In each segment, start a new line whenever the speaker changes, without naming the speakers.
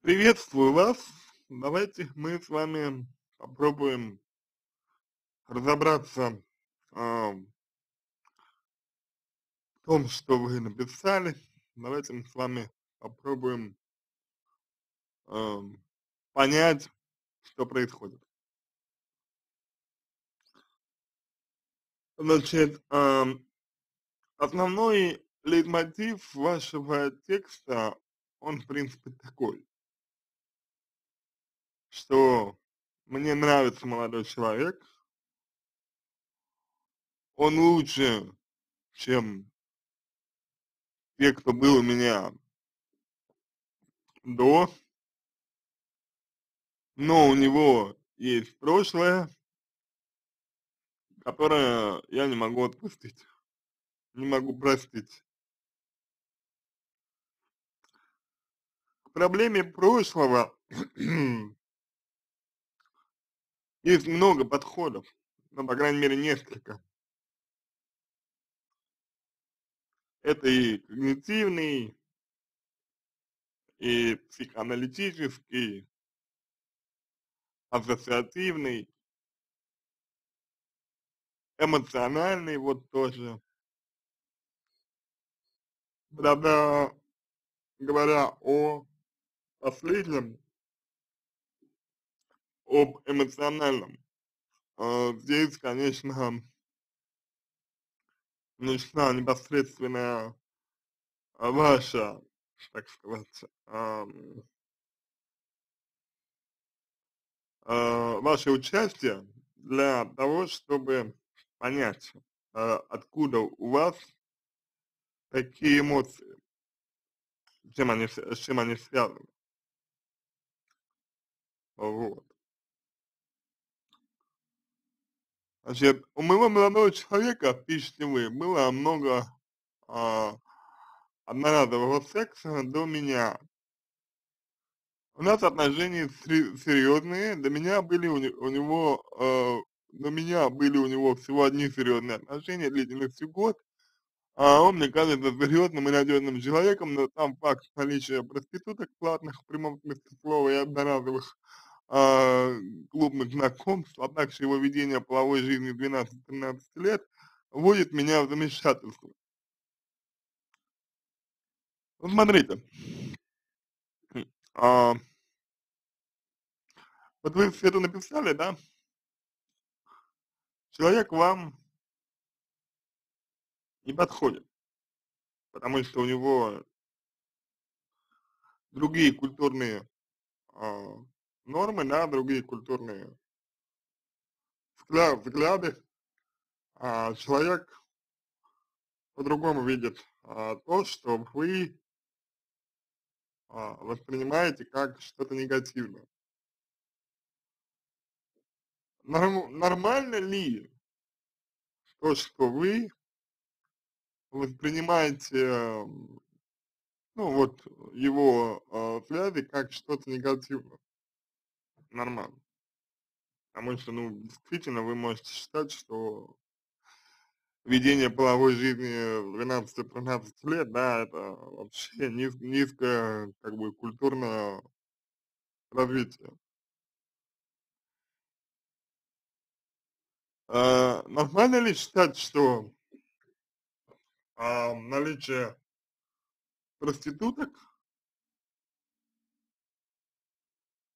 Приветствую вас. Давайте мы с вами попробуем разобраться а, в том, что вы написали. Давайте мы с вами попробуем а, понять, что происходит. Значит, а, основной лейтмотив вашего текста, он в принципе такой что мне нравится молодой человек, он лучше, чем те, кто был у меня до, но у него есть прошлое, которое я не могу отпустить, не могу простить. К проблеме прошлого Есть много подходов, ну, по крайней мере, несколько. Это и когнитивный, и психоаналитический, ассоциативный, эмоциональный вот тоже. Правда, говоря о последнем, об эмоциональном. А, здесь, конечно, нужна непосредственно ваша, так сказать, а, а, ваше участие для того, чтобы понять, откуда у вас такие эмоции, чем они, с чем они связаны. Вот. Значит, у моего молодого человека, пишите вы, было много а, одноразового секса до меня. У нас отношения серьезные, до меня были у, у него, э, до меня были у него всего одни серьезные отношения длительностью год, а он мне кажется серьезным и надежным человеком, но там факт наличия проституток платных в прямом смысле слова и одноразовых а, клубных знакомств, а также его ведение половой жизни 12-13 лет, вводит меня в замешательство. Ну, смотрите, а, вот вы все это написали, да? Человек вам не подходит, потому что у него другие культурные а, нормы, да, другие культурные взгляды, а человек по-другому видит а, то, что вы а, воспринимаете как что-то негативное. Норм, нормально ли то, что вы воспринимаете, ну вот, его э, взгляды как что-то негативное? Нормально. Потому что, ну, действительно, вы можете считать, что ведение половой жизни в 12-13 лет, да, это вообще низ, низкое, как бы, культурное развитие. А, нормально ли считать, что а, наличие проституток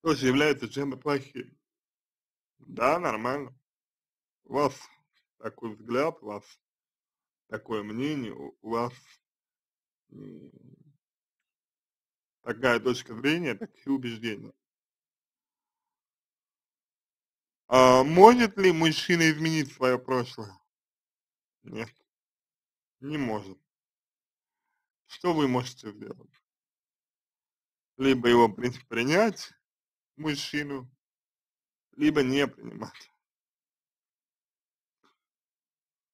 тоже является чем-то плохим. Да, нормально. У вас такой взгляд, у вас такое мнение, у вас такая точка зрения, такие убеждения. А может ли мужчина изменить свое прошлое? Нет, не может. Что вы можете сделать? Либо его, принять, мужчину, либо не принимать.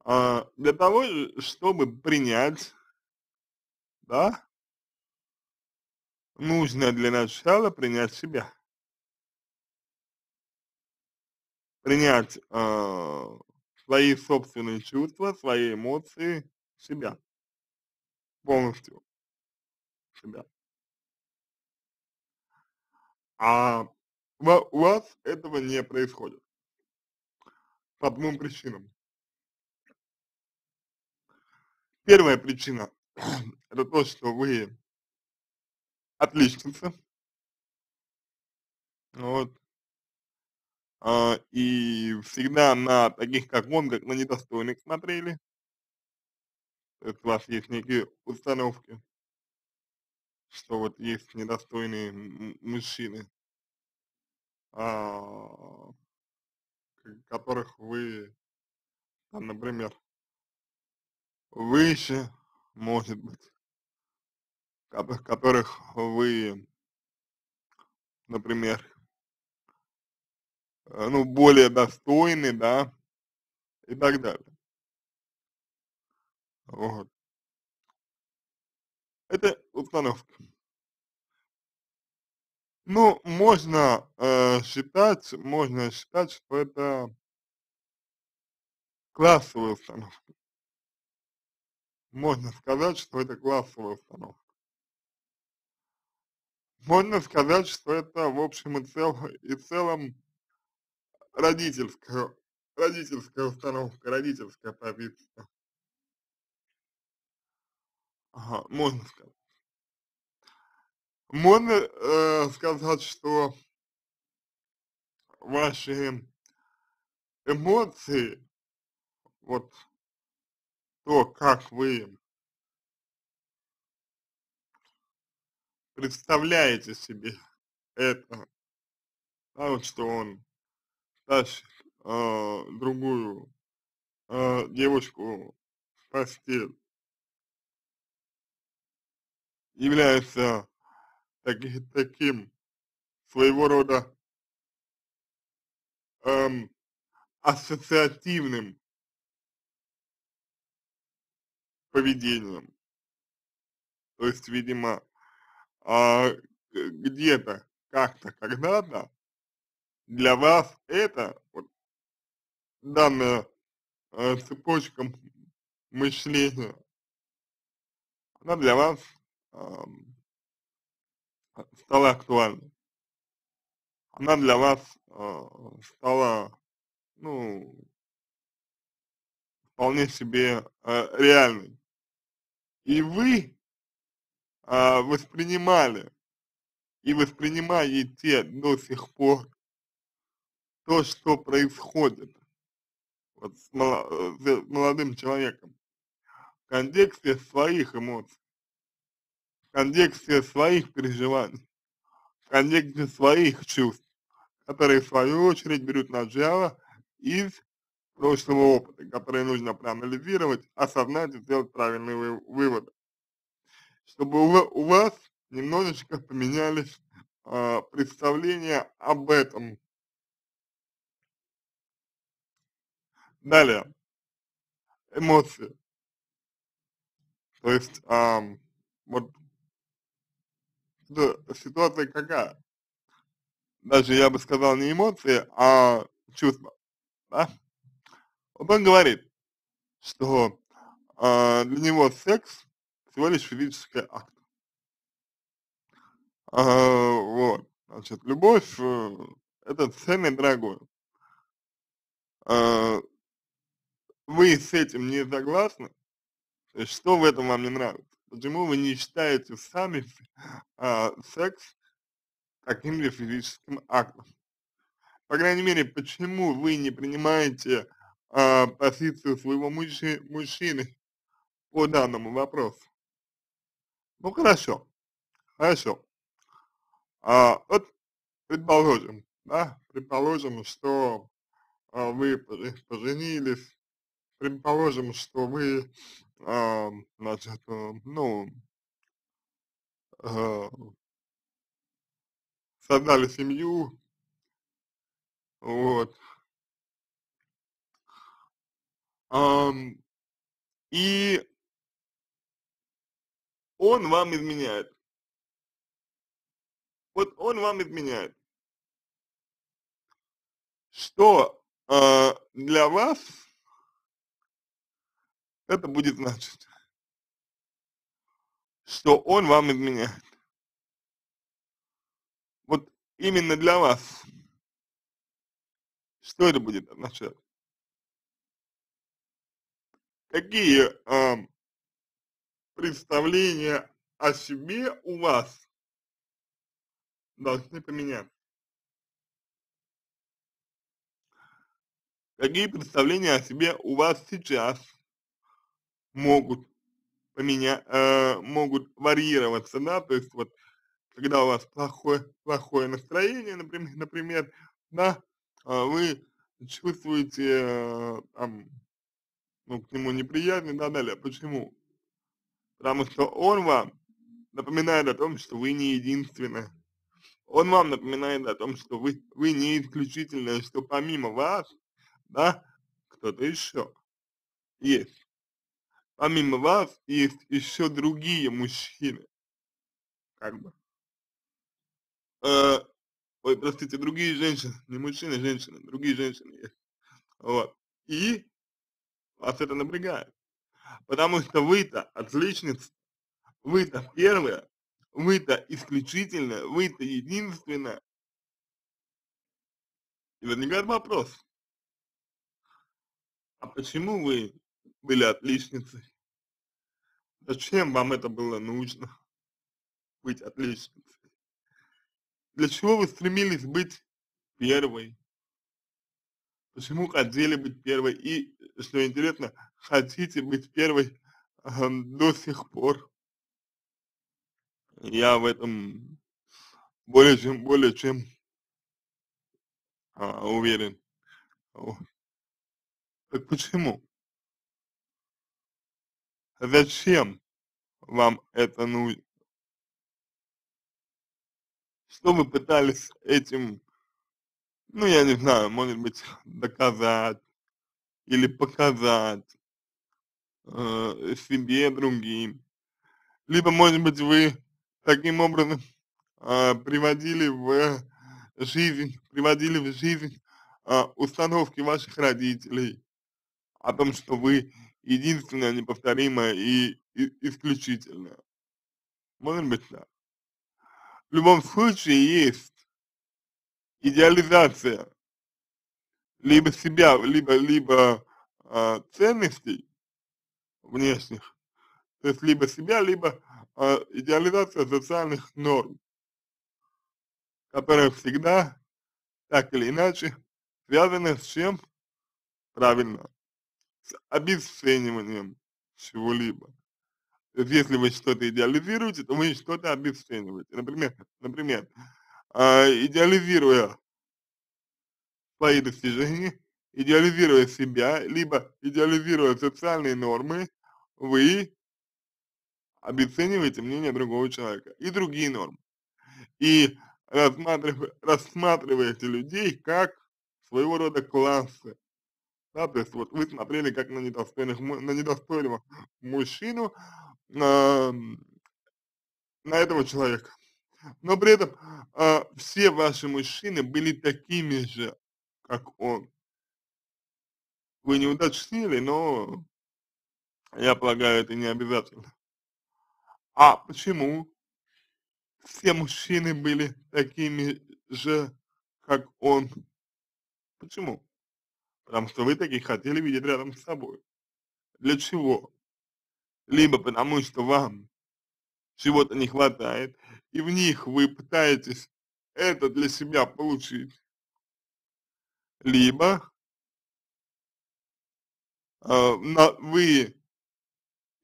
А, для того, чтобы принять, да, нужно для начала принять себя. Принять э, свои собственные чувства, свои эмоции, себя. Полностью. Себя. а у вас этого не происходит. По 2 причинам. Первая причина это то, что вы отличница. Вот. А, и всегда на таких, как он, как на недостойных смотрели. То есть у вас есть некие установки, что вот есть недостойные мужчины. А, которых вы, например выше, может быть, кото которых вы, например э, ну, более достойны, да, и так далее. Вот. Это установка. Ну, можно, э, считать можно считать, что это классовая установка. Можно сказать, что это классовая установка. Можно сказать, что это в общем и цел и целом родительская родительская установка, родительская позиция. Ага, можно сказать. Можно, э, сказать, что ваши эмоции, вот то, как вы представляете себе это, да, вот что он тащит, а, другую, а, девушку в постель. Является таки таким своего рода эм, ассоциативным поведением. То есть, видимо, а, где-то, как-то, когда-то для вас это, вот данная, э, цепочка мышления, она для вас, а, стала актуальной. Она для вас, а, стала, ну вполне себе, э, реальной. И вы, а, воспринимали и воспринимаете до сих пор то, что происходит вот с мало э, с молодым человеком в контексте своих эмоций, в контексте своих переживаний, в контексте своих чувств, которые в свою очередь берут начало из прошлого опыта, которые нужно проанализировать, осознать и сделать правильные вы выводы. Чтобы у у вас немножечко поменялись, а, представления об этом. Далее. Эмоции. То есть, ам, вот да, ситуация какая? Даже я бы сказал не эмоции, а чувства, да? Вот он говорит, что, а, для него секс всего лишь физический акт. А, вот, значит, любовь, э, это ценно и дорогое. А, вы с этим не согласны? Что в этом вам не нравится? Почему вы не считаете сами, а, секс таким же физическим актом? По крайней мере, почему вы не принимаете а, позицию своего мужчи мужчины по данному вопросу. Ну хорошо, хорошо. А, вот предположим, да, предположим, что а, вы поженились, предположим, что вы, а, значит, э, ну, а, создали семью, вот, Ам, и он вам изменяет. Вот он вам изменяет. Что, а, для вас это будет значить? Что он вам изменяет. Вот именно для вас, что это будет означать? Какие э, представления о себе у вас должны поменяться? Какие представления о себе у вас сейчас могут поменять, э, могут варьироваться, да, то есть вот когда у вас плохое, плохое настроение, например, например да, а вы чувствуете э, там, ну, к нему неприязнь и так далее. Почему? Потому что он вам напоминает о том, что вы не единственная. Он вам напоминает о том, что вы, вы не исключительная, что помимо вас да, кто-то еще есть. Помимо вас есть еще другие мужчины, как бы. Э, ой, простите, другие женщины, не мужчины, а женщины, другие женщины есть. Вот. И вас это напрягает. Потому что вы-то отличница, вы-то первая, вы-то исключительная, вы-то единственная. И возникает вопрос, а почему вы были отличницей? Зачем вам это было нужно, быть отличницей? Для чего вы стремились быть первой? Почему хотели быть первой? И, что интересно, хотите быть первой э, до сих пор? Я в этом более чем, более чем а, уверен. Так почему? Зачем вам это нужно? Что вы пытались этим, ну я не знаю, может быть, доказать или показать э, себе, другим. Либо, может быть, вы таким образом э, приводили в жизнь, приводили в жизнь э, установки ваших родителей, о том, что вы единственная, неповторимая и, и исключительная. Может быть, да. В любом случае есть идеализация либо себя, либо, либо э, ценностей внешних, то есть либо себя, либо э, идеализация социальных норм, которые всегда, так или иначе, связаны с чем? Правильно, с обесцениванием чего-либо. То есть если вы что-то идеализируете, то вы что-то обесцениваете. Например, например, э, идеализируя свои достижения, идеализируя себя, либо идеализируя социальные нормы, вы обесцениваете мнение другого человека и другие нормы. И рассматрив, рассматриваете людей как своего рода классы, да, то есть вот вы смотрели как на недостойных, на недостойного мужчину, на, на этого человека. Но при этом э, все ваши мужчины были такими же, как он. Вы не уточнили, но я полагаю, это не обязательно. А почему все мужчины были такими же, как он? Почему? Потому что вы таких хотели видеть рядом с собой. Для чего? Либо потому что вам чего-то не хватает, и в них вы пытаетесь это для себя получить. Либо э, вы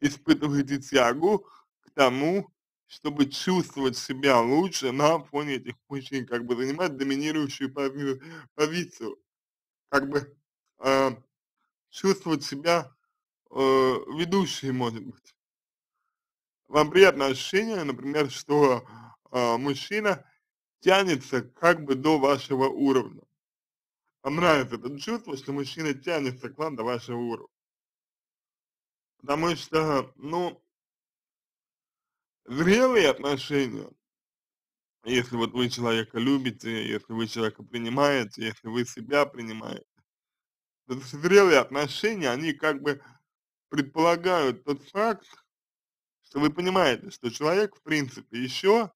испытываете тягу к тому, чтобы чувствовать себя лучше на фоне этих мужчин, как бы занимать доминирующую позицию, как бы э, чувствовать себя э, ведущей, может быть. Вам приятное ощущение, например, что э, мужчина тянется как бы до вашего уровня. Вам нравится это чувство, что мужчина тянется к вам до вашего уровня. Потому что, ну, зрелые отношения, если вот вы человека любите, если вы человека принимаете, если вы себя принимаете, зрелые отношения, они как бы предполагают тот факт, что вы понимаете, что человек, в принципе, еще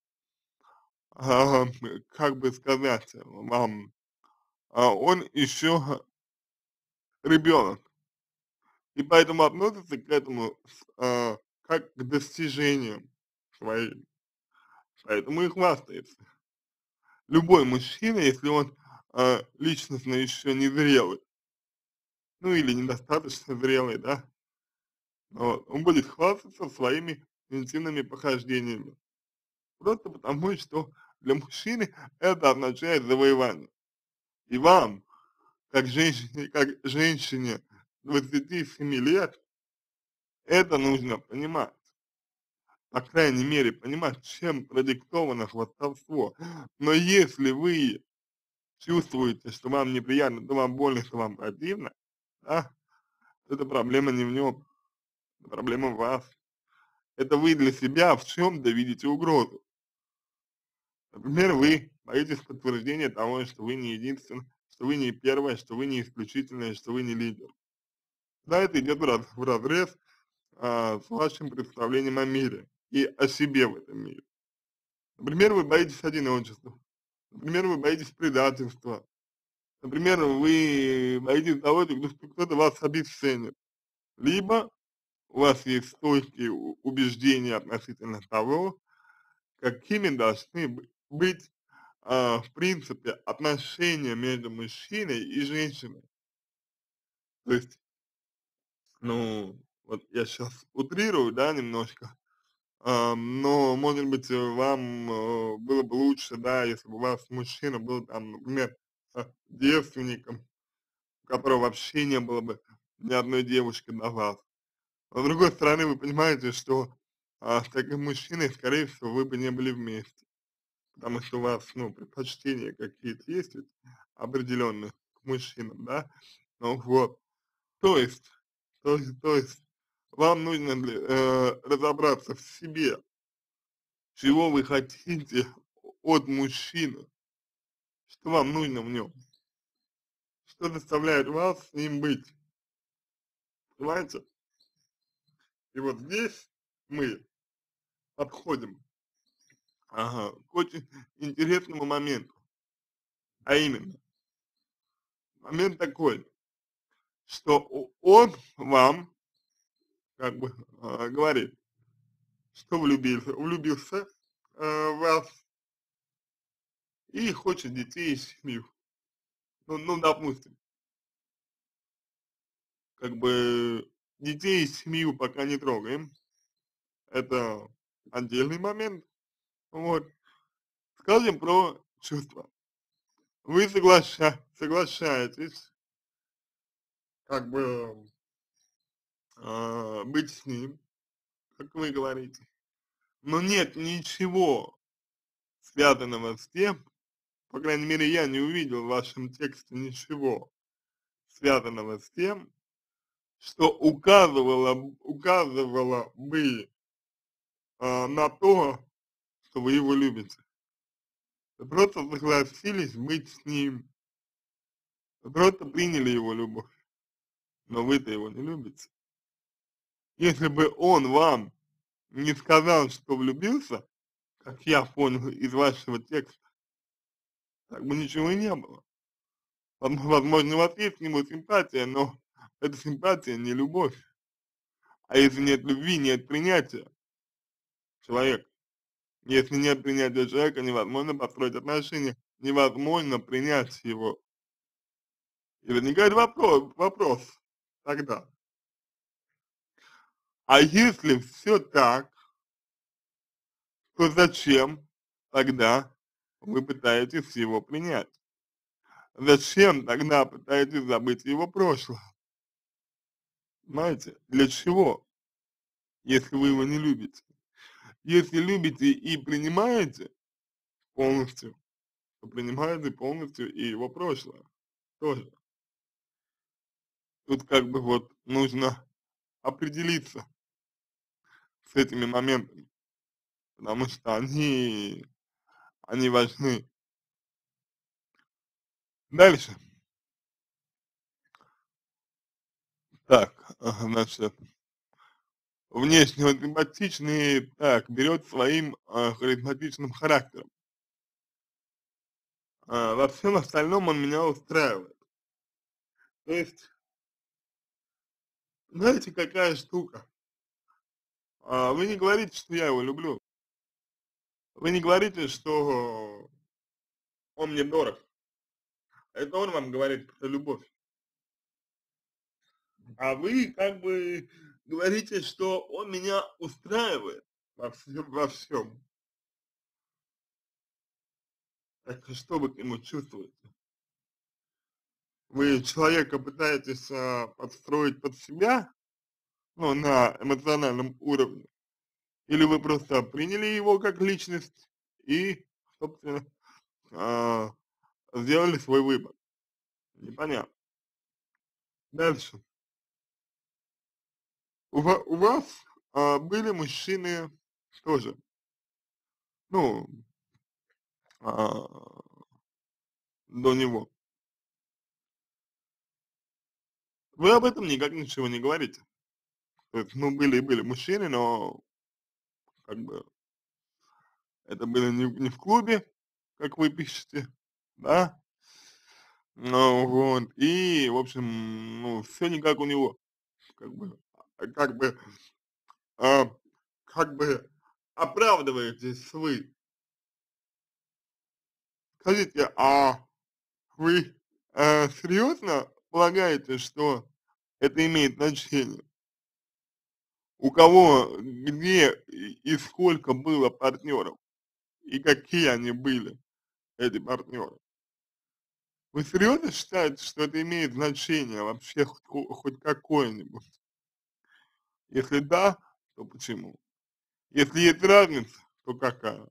а, как бы сказать вам, а, он еще ребенок, и поэтому относится к этому а, как к достижениям своим, поэтому и хвастается. Любой мужчина, если он а, личностно еще не зрелый, ну или недостаточно зрелый, да, вот, он будет хвастаться своими интимными похождениями. Просто потому, что для мужчины это означает завоевание. И вам, как женщине, как женщине 27 лет, это нужно понимать. По крайней мере, понимать, чем продиктовано хвастовство. Но если вы чувствуете, что вам неприятно, что вам больно, что вам противно, да, это проблема не в нем, это проблема в вас. Это вы для себя в чем-то видите угрозу. Например, вы боитесь подтверждения того, что вы не единственный, что вы не первая, что вы не исключительная, что вы не лидер. Да, это идет в разрез а, с вашим представлением о мире и о себе в этом мире. Например, вы боитесь одиночества, например, вы боитесь предательства, например, вы боитесь того, что кто-то вас обесценит, либо у вас есть стойкие убеждения относительно того, какими должны быть, а, в принципе, отношения между мужчиной и женщиной. То есть, ну, вот я сейчас утрирую, да, немножко, а, но, может быть, вам э, было бы лучше, да, если бы у вас мужчина был там, например, девственником, у которого вообще не было бы ни одной девушки до вас. Но с другой стороны, вы понимаете, что а, с таким мужчиной, скорее всего, вы бы не были вместе. Потому что у вас, ну, предпочтения какие-то есть ведь определенные к мужчинам, да? Ну вот. То есть, то есть, то есть, вам нужно э, разобраться в себе, чего вы хотите от мужчины, вам нужно в нем, что заставляет вас с ним быть. Понимаете? И вот здесь мы подходим ага, к очень интересному моменту, а именно, момент такой, что он вам, как бы, э, говорит, что влюбился, влюбился э, в вас и хочет детей и семью. Ну, ну, допустим, как бы детей и семью пока не трогаем, это отдельный момент, вот. Скажем про чувства. Вы соглаша соглашаетесь, как бы, э, быть с ним, как вы говорите, но нет ничего связанного с тем, по крайней мере, я не увидел в вашем тексте ничего связанного с тем, что указывало, указывало бы э, на то, что вы его любите. Вы просто согласились быть с ним. Вы просто приняли его любовь. Но вы-то его не любите. Если бы он вам не сказал, что влюбился, как я понял из вашего текста, так бы ничего и не было. Возможно, у вас есть к нему симпатия, но эта симпатия не любовь. А если нет любви, нет принятия человека. Если нет принятия человека, невозможно построить отношения, невозможно принять его. И возникает вопрос, вопрос тогда. А если все так, то зачем тогда вы пытаетесь его принять? Зачем тогда пытаетесь забыть его прошлое? Понимаете, для чего, если вы его не любите? Если любите и принимаете полностью, то принимаете полностью и его прошлое тоже. Тут как бы вот нужно определиться с этими моментами, потому что они, они важны. Дальше. Так, значит, внешне симпатичный, так, берет своим э, харизматичным характером. а, во всем остальном он меня устраивает. То есть, знаете, какая штука? А, вы не говорите, что я его люблю. Вы не говорите, что он мне дорог. Это он вам говорит про любовь. А вы как бы говорите, что он меня устраивает во всем, во всем. Так что вы к нему чувствуете? Вы человека пытаетесь а, подстроить под себя, ну, на эмоциональном уровне, или вы просто приняли его как личность и, собственно, а, сделали свой выбор. Непонятно. Дальше. У, у вас а, были мужчины тоже, ну, а, до него. Вы об этом никак ничего не говорите. То есть, ну, были и были мужчины, но как бы это было не, не в клубе, как вы пишете, да, ну, вот, и, в общем, ну, все не как у него, как бы, а, как бы, а, как бы оправдываетесь вы. Скажите, а вы а, серьезно полагаете, что это имеет значение? У кого, где и сколько было партнеров? И какие они были, эти партнеры? Вы серьезно считаете, что это имеет значение вообще хоть, хоть какое-нибудь? Если да, то почему? Если есть разница, то какая?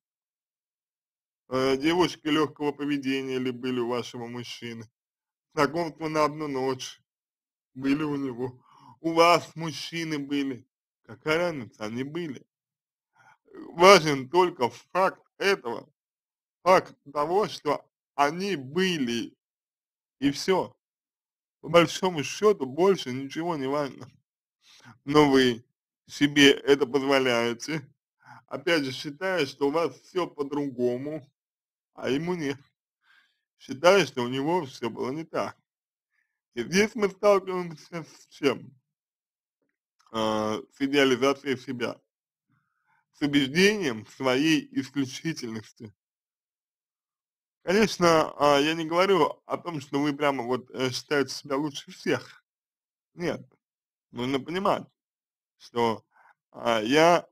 Э, девушки легкого поведения ли были у вашего мужчины? Знакомство на одну ночь были у него. У вас мужчины были. Какая разница, они были. Важен только факт этого, факт того, что они были, и все. По большому счету больше ничего не важно. Но вы себе это позволяете, опять же считая, что у вас все по-другому, а ему нет. Считая, что у него все было не так. И здесь мы сталкиваемся с чем? А, с идеализацией себя, с убеждением своей исключительности. Конечно, а, я не говорю о том, что вы прямо вот э, считаете себя лучше всех. Нет. Нужно понимать, что а, я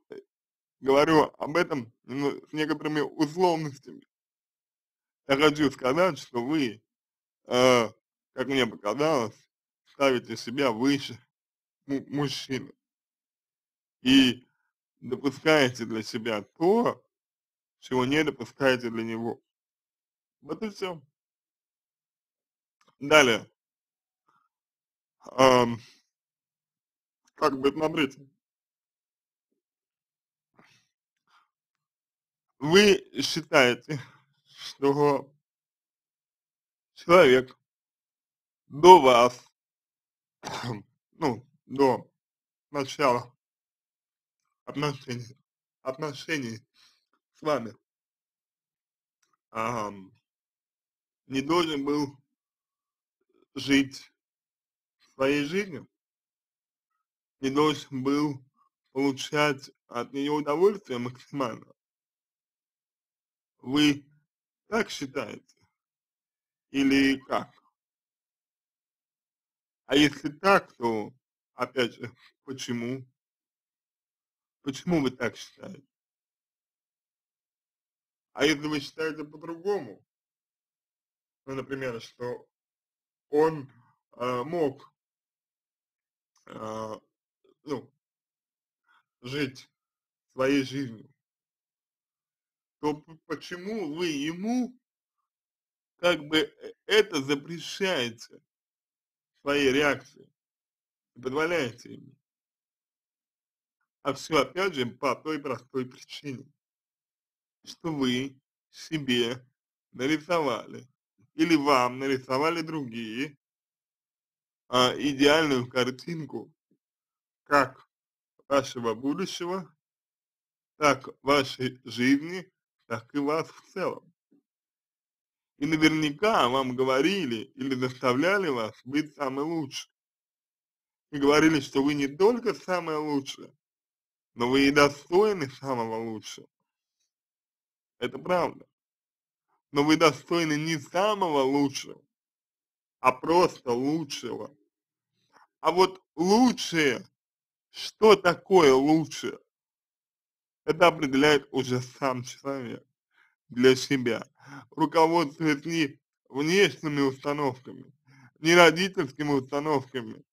говорю об этом ну, с некоторыми условностями. Я хочу сказать, что вы, э, как мне показалось, ставите себя выше мужчины и допускаете для себя то, чего не допускаете для него. Вот и все. Далее. Эм, как бы, смотрите. Вы считаете, что человек до вас, ну, до начала отношений, отношений с вами а, не должен был жить своей жизнью, не должен был получать от нее удовольствие максимально. Вы так считаете? Или как? А если так, то, опять же, почему? Почему вы так считаете? А если вы считаете по-другому, ну, например, что он э, мог э, ну, жить своей жизнью, то почему вы ему как бы э, это запрещаете своей реакции и позволяете ему? А все опять же по той простой причине, что вы себе нарисовали или вам нарисовали другие а, идеальную картинку как вашего будущего, так вашей жизни, так и вас в целом. И наверняка вам говорили или заставляли вас быть самой лучшей. Говорили, что вы не только самая лучшая, но вы и достойны самого лучшего. Это правда. Но вы достойны не самого лучшего, а просто лучшего. А вот лучшее, что такое лучшее, это определяет уже сам человек для себя, руководствуясь не внешними установками, не родительскими установками,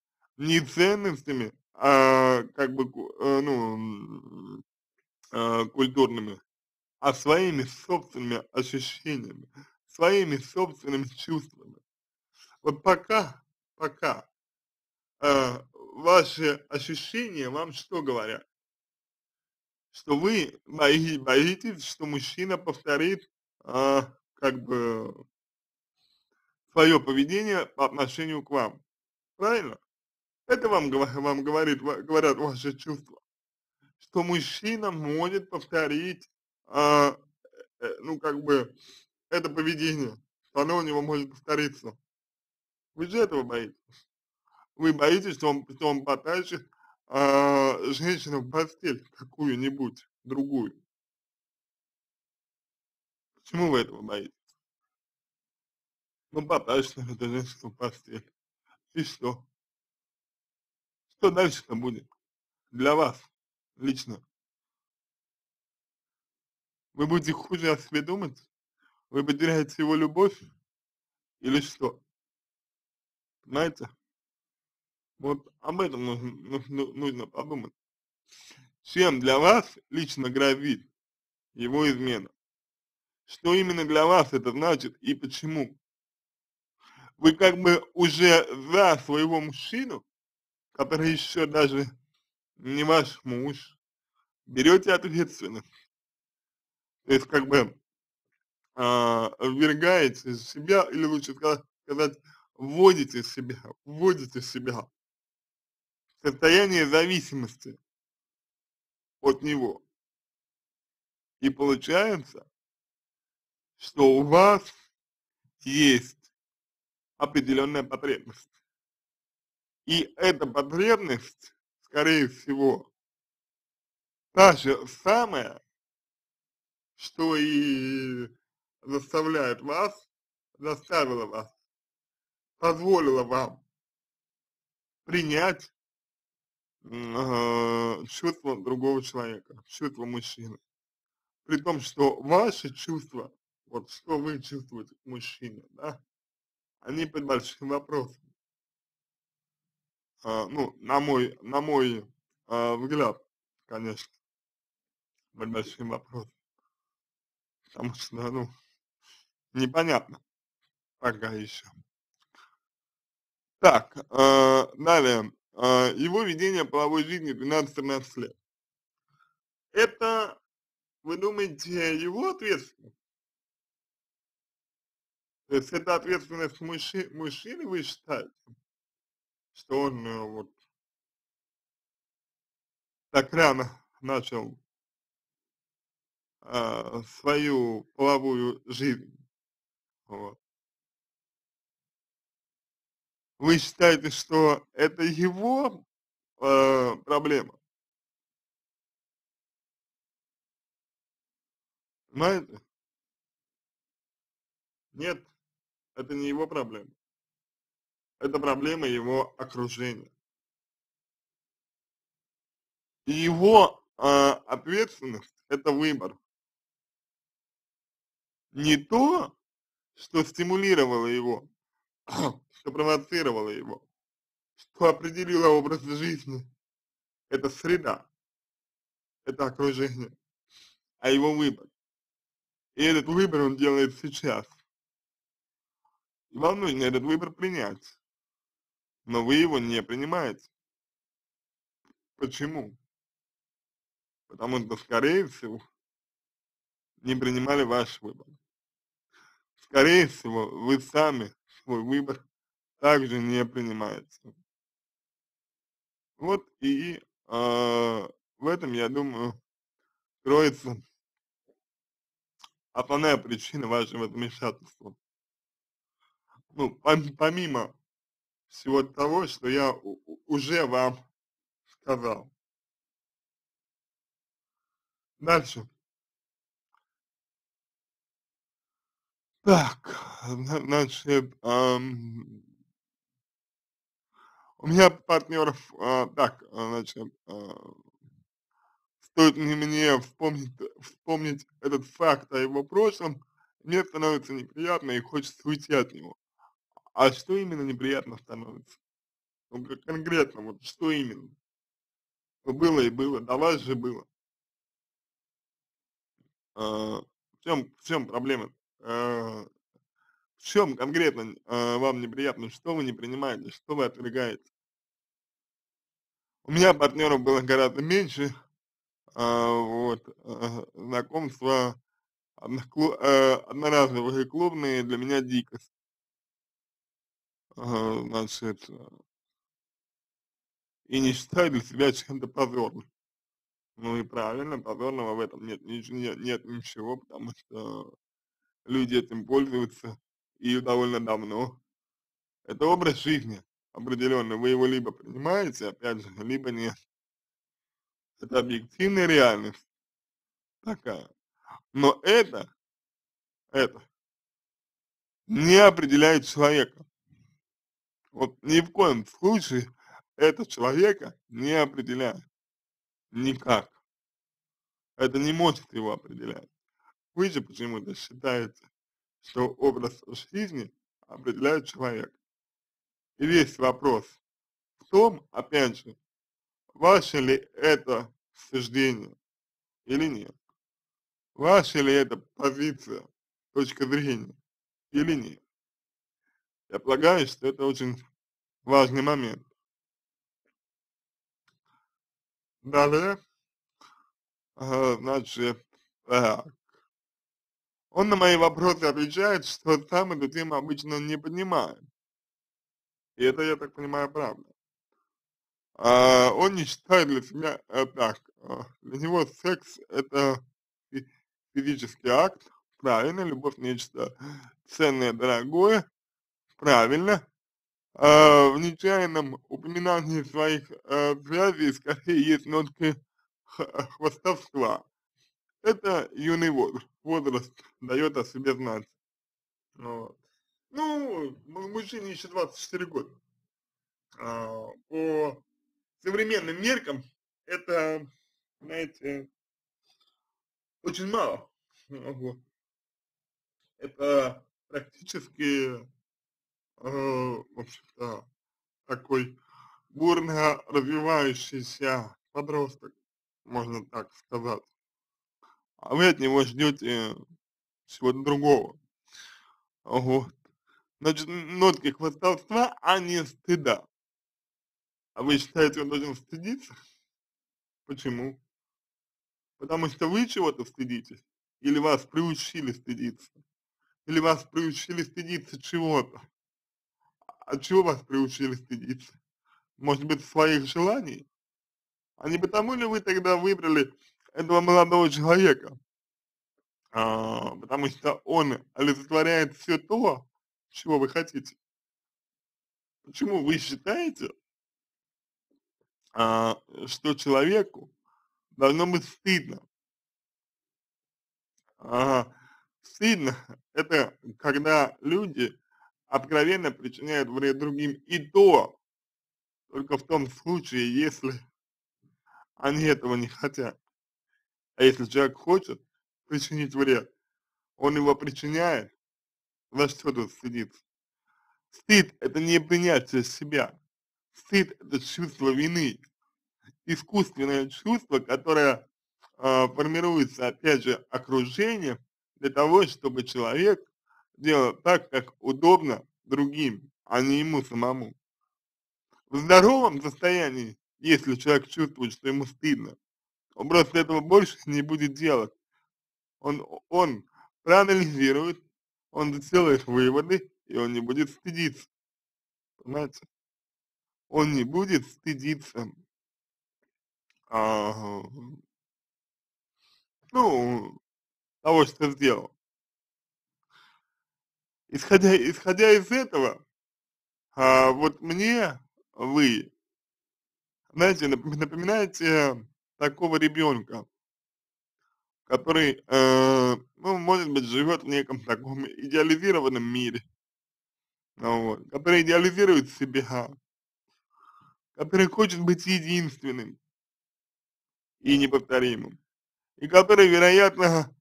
не ценностями, а как бы, э, ну, э, культурными, а своими собственными ощущениями, своими собственными чувствами. Вот пока, пока э, ваши ощущения вам что говорят? Что вы бои, боитесь, что мужчина повторит э, как бы свое поведение по отношению к вам. Правильно? Это вам, вам говорит, говорят ваши чувства. Что мужчина может повторить а, э, ну, как бы, это поведение, что оно у него может повториться. Вы же этого боитесь. Вы боитесь, что он, что он потащит а, женщину в постель какую-нибудь, другую. Почему вы этого боитесь? Ну, потащит эту женщину в постель. И что? Что дальше-то будет? Для вас лично. Вы будете хуже о себе думать? Вы потеряете его любовь? Или что? Понимаете? Вот об этом нужно, нужно, нужно подумать. Чем для вас лично грозит его измена? Что именно для вас это значит и почему? Вы как бы уже за своего мужчину, который еще даже не ваш муж, берете ответственность то есть как бы а, ввергаете себя, или лучше сказать вводите себя, вводите себя в состояние зависимости от него. И получается, что у вас есть определенная потребность. И эта потребность, скорее всего, та же самая, что и заставляет вас, заставила вас, позволила вам принять э, чувство другого человека, чувство мужчины. При том, что ваши чувства, вот что вы чувствуете к мужчине, да, они под большим вопросом. А, ну, на мой, на мой а, взгляд, конечно, под большим вопросом потому что, ну, непонятно пока еще. Так, э, далее, э, его ведение половой жизни 12-13 лет. Это, вы думаете, его ответственность? То есть это ответственность мужчи, мужчины, вы считаете, что он э, вот так рано начал а, свою половую жизнь. Вот. Вы считаете, что это его э, проблема? Понимаете? Нет, это не его проблема. Это проблема его окружения. Его э, ответственность – это выбор не то, что стимулировало его, что провоцировало его, что определило образ жизни, это среда, это окружение, а его выбор. И этот выбор он делает сейчас. И вам нужно этот выбор принять, но вы его не принимаете. Почему? Потому что, скорее всего, не принимали ваш выбор скорее всего, вы сами свой выбор также не принимаете. Вот и э, в этом, я думаю, кроется основная причина вашего вмешательства. ну, пом помимо всего того, что я уже вам сказал. Дальше. Так, зна значит, ам у меня партнеров, а, так, значит, а, стоит ли мне вспомнить вспомнить этот факт о его прошлом, мне становится неприятно и хочется уйти от него. А что именно неприятно становится? Ну, конкретно, вот что именно? Ну, было и было, до вас же было. А, в чём в чём проблема? А, в чём конкретно, а, вам неприятно, что вы не принимаете, что вы отвергаете? У меня партнеров было гораздо меньше, а, вот, а, знакомства э, одноразовые клубные для меня дикость. Значит и не считаю для себя чем-то позорным. Ну и правильно, позорного в этом нет нет нет ничего, потому что люди этим пользуются и довольно давно. Это образ жизни определенный, вы его либо принимаете, опять же, либо нет. Это объективная реальность такая. Но это это не определяет человека. Вот ни в коем случае это человека не определяет никак. Это не может его определять. Вы же почему-то считаете, что образ жизни определяет человека. И весь вопрос в том, опять же, ваше ли это суждение или нет. Ваша ли это позиция, точка зрения или нет. Я полагаю, что это очень важный момент. Далее, а, значит, так. Он на мои вопросы отвечает, что сам эту тему обычно не поднимает. И это, я так понимаю, правда. А, он не считает для себя, э, так, а, для него секс это фи физический акт, правильно, любовь нечто ценное, дорогое, правильно. А, в нечаянном упоминании своих, э, связей скорее есть нотки х хвастовства. Это юный возраст возраст даёт о себе знать. Вот. Ну, му мужчине еще 24 года. А, по современным меркам это, знаете, очень мало. Вот. Это практически, э, в общем-то, такой бурно развивающийся подросток, можно так сказать. А вы от него ждете чего-то другого. Вот. Значит, нотки хвастовства, а не стыда. А вы считаете, он должен стыдиться? Почему? Потому что вы чего-то стыдитесь? Или вас приучили стыдиться? Или вас приучили стыдиться чего-то? От чего вас приучили стыдиться? Может быть, своих желаний? А не потому ли вы тогда выбрали этого молодого человека? А, потому что он олицетворяет все то, чего вы хотите. Почему вы считаете, а, что человеку должно быть стыдно? А, стыдно это когда люди откровенно причиняют вред другим, и то только в том случае, если они этого не хотят. А если человек хочет причинить вред, он его причиняет, за что тут стыдиться? Стыд – это не принятие себя. Стыд – это чувство вины, искусственное чувство, которое э, формируется, опять же, окружением для того, чтобы человек делал так, как удобно другим, а не ему самому. В здоровом состоянии, если человек чувствует, что ему стыдно, он просто этого больше не будет делать. Он, он проанализирует, он сделает выводы, и он не будет стыдиться. Понимаете? Он не будет стыдиться. А, ну, того, что сделал. Исходя исходя из этого, а, вот мне вы, знаете, нап напоминаете такого ребенка, который, э, ну, может быть, живет в неком таком идеализированном мире, вот, который идеализирует себя, который хочет быть единственным и неповторимым, и который, вероятно,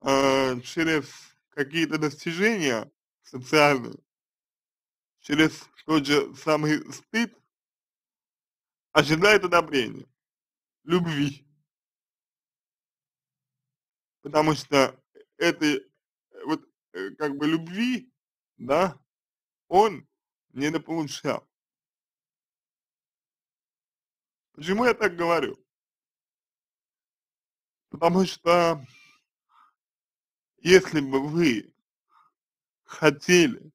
э, через какие-то достижения социальные, через тот же самый стыд ожидает одобрения, любви. Потому что этой вот э, как бы любви, да, он недополучал. Почему я так говорю? Потому что если бы вы хотели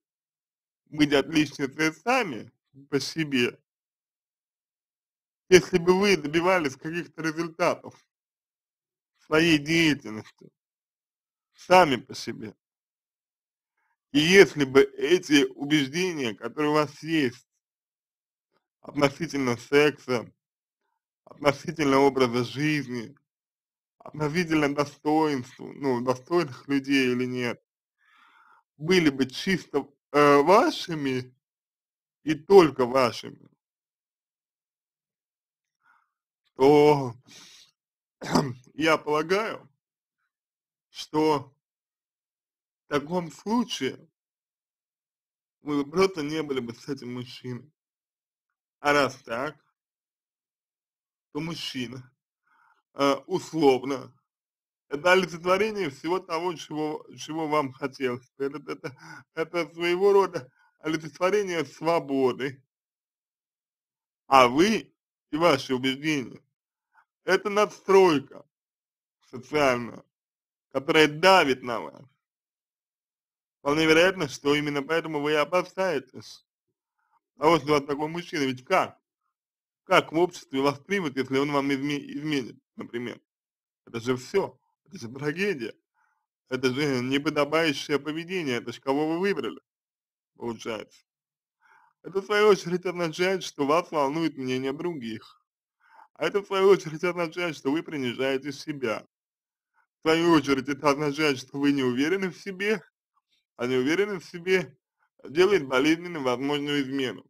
быть отличницей сами по себе, если бы вы добивались каких-то результатов своей деятельности сами по себе, и если бы эти убеждения, которые у вас есть относительно секса, относительно образа жизни, относительно достоинства, ну, достойных людей или нет, были бы чисто э, вашими и только вашими, то я полагаю, что в таком случае вы просто не были бы с этим мужчиной. А раз так, то мужчина э, условно это олицетворение всего того, чего, чего вам хотелось. Это, это, это своего рода олицетворение свободы. А вы и ваши убеждения – это надстройка социальная, которая давит на вас. Вполне вероятно, что именно поэтому вы и опасаетесь того, что у вас такой мужчина. Ведь как? Как в обществе вас примут, если он вам изме изменит, например? Это же все. Это же трагедия. Это же неподобающее поведение. Это же кого вы выбрали, получается. Это в свою очередь означает, что вас волнует мнение других. А это в свою очередь означает, что вы принижаете себя. В свою очередь это означает, что вы не уверены в себе, а не уверены в себе делает болезненной возможную измену.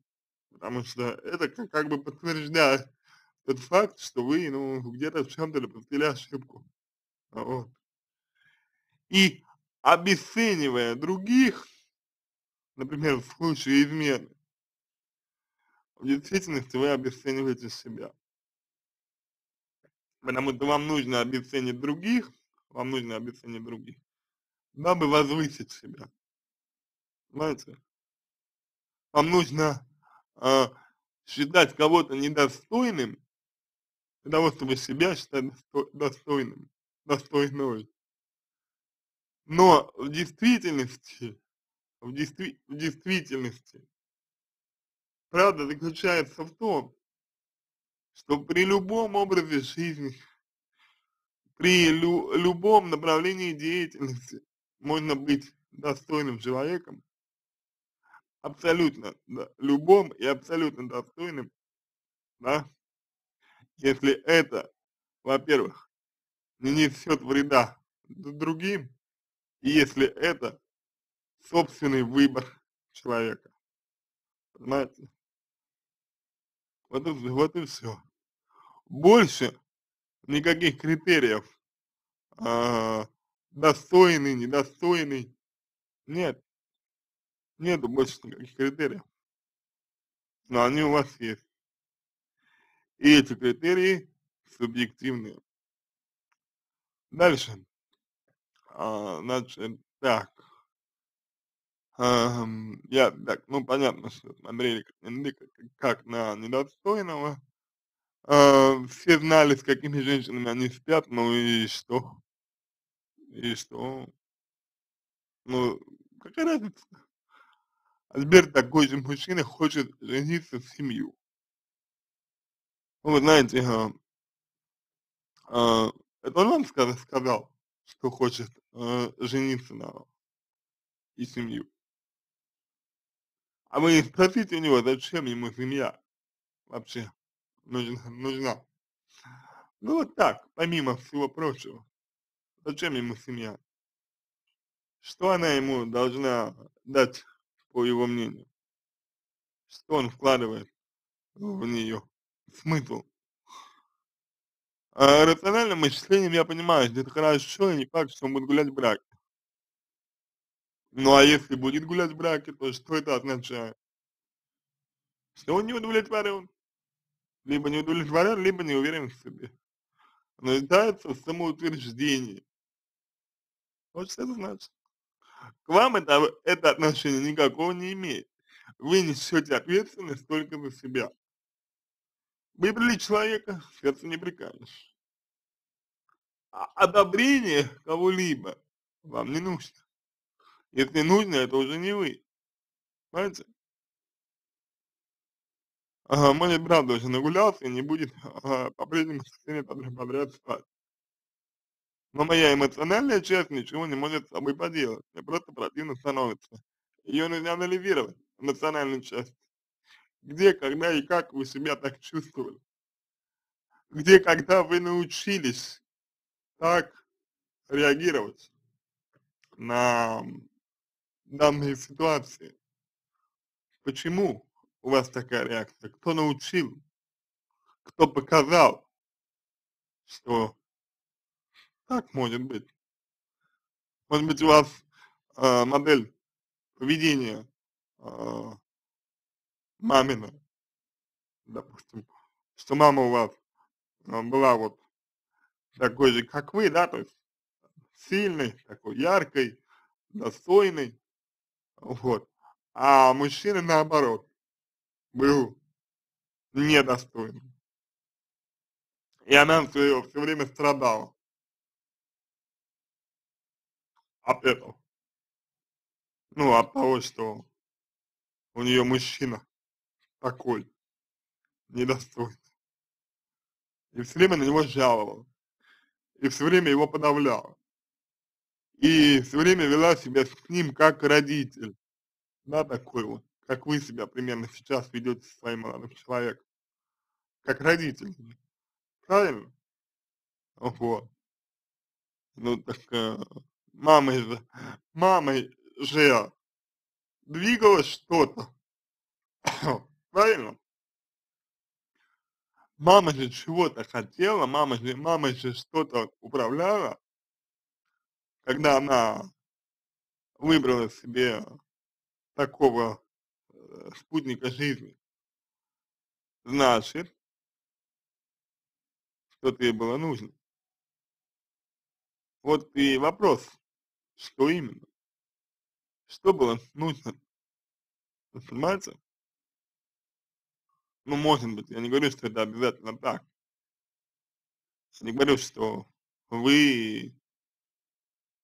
Потому что это как бы подтверждает тот факт, что вы, ну, где-то в чем-то допустили ошибку. Вот. И обесценивая других, например, в случае измены, в действительности вы обесцениваете себя. Потому что вам нужно обесценить других, вам нужно обесценить других, дабы возвысить себя. Понимаете? Вам нужно э, считать кого-то недостойным того, чтобы себя считать достойным достойной. Но в действительности, в, действи в действительности, правда заключается в том, что при любом образе жизни, при лю любом направлении деятельности можно быть достойным человеком, абсолютно да, любом и абсолютно достойным, да, если это, во-первых, не несет вреда другим, если это собственный выбор человека. Понимаете? Вот и, вот и все. Больше никаких критериев э, достойный, недостойный. Нет. Нету больше никаких критериев. Но они у вас есть. И эти критерии субъективные. Дальше. А, значит, так. Ам, я так, ну понятно, что смотрели как, как на недостойного. А, все знали, с какими женщинами они спят, ну и что? И что? Ну, какая разница? А теперь такой же мужчина хочет жениться в семью. Ну, вы знаете, а, а, это он вам сказал, что хочет э, жениться на и семью. А вы спросите у него, зачем ему семья вообще нужна, нужна. Ну вот так, помимо всего прочего, зачем ему семья? Что она ему должна дать, по его мнению? Что он вкладывает в нее? Смысл? А рациональным мышлением я понимаю, что это хорошо, и не факт, что он будет гулять в браке. Ну а если будет гулять в браке, то что это означает? Что он не удовлетворен. Либо не удовлетворен, либо не уверен в себе. Нуждается в самоутверждении. Вот что это значит. К вам это, это отношение никакого не имеет. Вы несете ответственность только за себя. Выбрали человека, сердце не прикажешь. А одобрение кого-либо вам не нужно. Если нужно, это уже не вы. Понимаете? Ага, мой брат даже нагулялся и не будет ага, по-прежнему со всеми подряд спать. Но моя эмоциональная часть ничего не может с собой поделать. Мне просто противно становится. Ее нужно анализировать, эмоциональную часть. Где, когда и как вы себя так чувствовали? Где, когда вы научились так реагировать на данные ситуации? Почему у вас такая реакция? Кто научил? Кто показал, что так может быть? Может быть, у вас э, модель поведения э, мамина, допустим, что мама у вас э, была вот такой же, как вы, да, то есть сильной, такой яркой, достойной, вот. А мужчина наоборот был недостойным. И она все, все время страдала от этого. Ну, от того, что у нее мужчина такой, недостойный. И все время на него жаловала. И все время его подавляла. И все время вела себя с ним как родитель. Да, такой вот, как вы себя примерно сейчас ведете со своим молодым человеком. Как родитель. Правильно? Вот. Ну так э, мамой же, мамой же двигалось что-то. Правильно? Мама же чего-то хотела, мама же, мама же что-то управляла, когда она выбрала себе такого э, спутника жизни. Значит, что-то ей было нужно. Вот и вопрос, что именно? Что было нужно? Понимаете? Ну, может быть, я не говорю, что это обязательно так. Я не говорю, что вы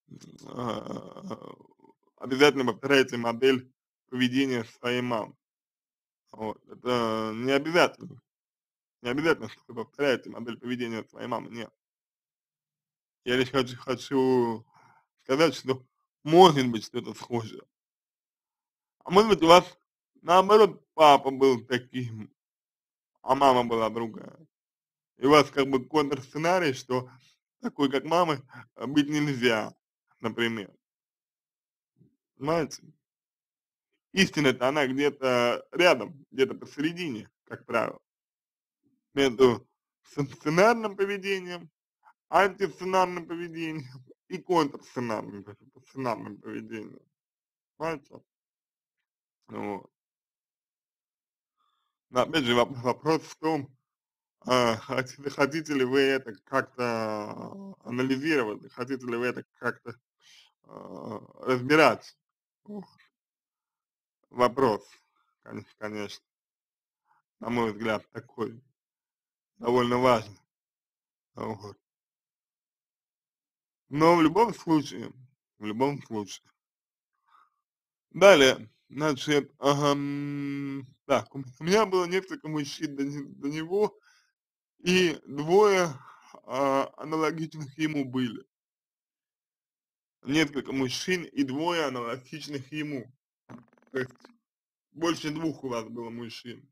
э, обязательно повторяете модель поведения своей мамы. Вот. Это не обязательно. Не обязательно, что вы повторяете модель поведения своей мамы, нет. Я лишь хочу, хочу сказать, что может быть что-то схожее. А может быть у вас наоборот папа был таким, а мама была другая. И у вас как бы контрсценарий, что такой, как мамы, быть нельзя, например. Понимаете? Истина-то она где-то рядом, где-то посередине, как правило. Между сценарным поведением, антисценарным поведением и контрсценарным, сценарным поведением. Понимаете? Вот. Но опять же вопрос в том, а, хотите, хотите ли вы это как-то анализировать, хотите ли вы это как-то а, разбирать. Вопрос, конечно, на мой взгляд, такой довольно важный. Вот. Но в любом случае, в любом случае. Далее, значит, ага, так, у меня было несколько мужчин до, до него, и двое а, аналогичных ему были. несколько мужчин и двое аналогичных ему. То есть больше двух у вас было мужчин.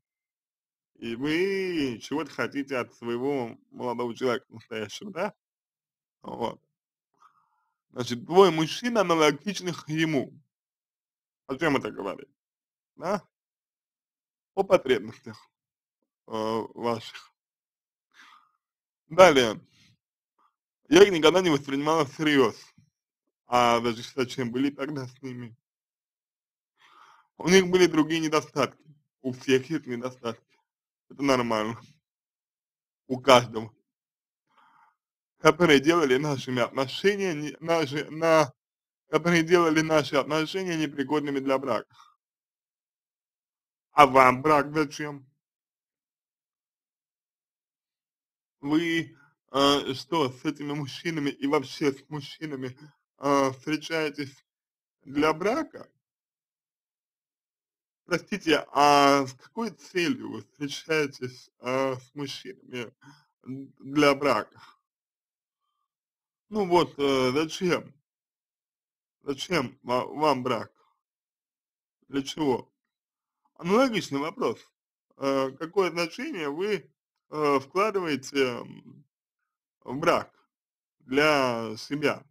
И вы чего-то хотите от своего молодого человека настоящего, да? Вот. Значит, двое мужчин аналогичных ему. О чем это говорит? Да? О потребностях э, ваших. Далее. Я их никогда не воспринимала всерьез. А даже зачем были тогда с ними? У них были другие недостатки. У всех есть недостатки. Это нормально. У каждого. Которые делали нашими отношения, наши, на, которые делали наши отношения непригодными для брака. А вам брак зачем? Вы э, что, с этими мужчинами и вообще с мужчинами э, встречаетесь для брака? Простите, а с какой целью вы встречаетесь э, с мужчинами для брака? Ну вот, э, зачем? Зачем вам брак? Для чего? Аналогичный вопрос. Э, какое значение вы э, вкладываете в брак для себя?